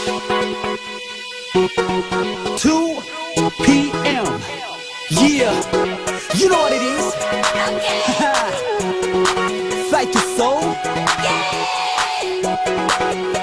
2 p.m. Yeah, you know what it is. Fight the soul.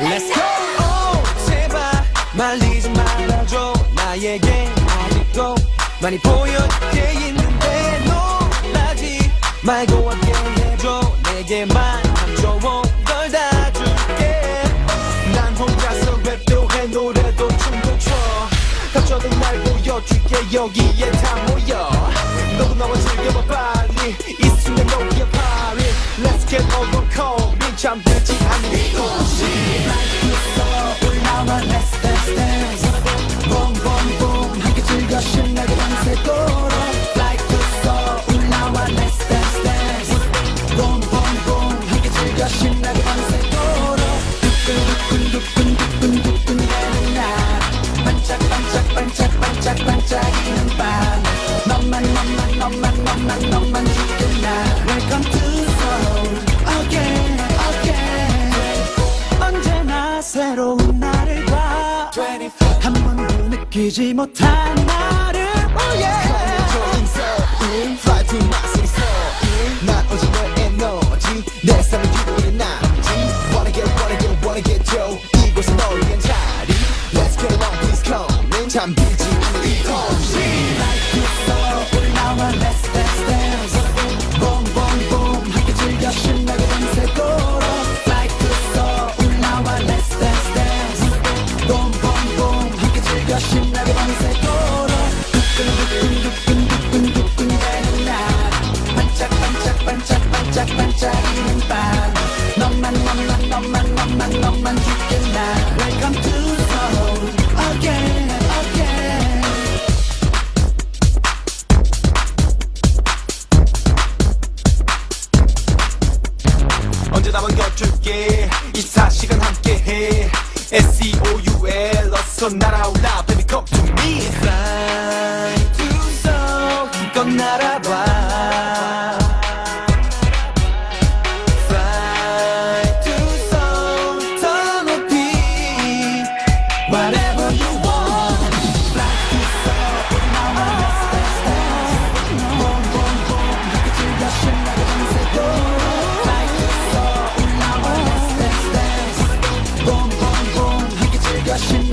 Let's go. Oh, 제발 말리지 말아줘. 나에게 아직도 많이 보여게 있는데 놀라지 말고 함께 해줘. 내게만 걸 해 노래도 춤도 춰 갑자기 날 보여줄게 여기에 다 모여 너도 나와 즐겨봐 빨리 이 순간 너기에 파리 Let's get over cold 잠들지 않는 이곳이 올라와 Let's dance dance Boom boom boom 함께 즐겨 신나게 밤새도록 Like the soul 올라와 Let's dance dance Boom boom boom 함께 즐겨 신나게 너만 너만 너만 죽겠나 Welcome to soul again again 언제나 새로운 나를 봐한 번도 느끼지 못한 나를 oh yeah Fly to my city soul 난 오직 너의 에너지 내 삶의 기분이 남지 Wanna get wanna get wanna get Joe 이곳은 널 위한 자리 Let's get along please come in 잠들지 않는 이곳이 올라와 Let's 만 너만 죽겠나 Welcome to soul again again 언제나 반겨줄게 24시간 함께해 S-E-O-U-L 어서 날아올라 baby come to me Fly to soul 힘껏 날아봐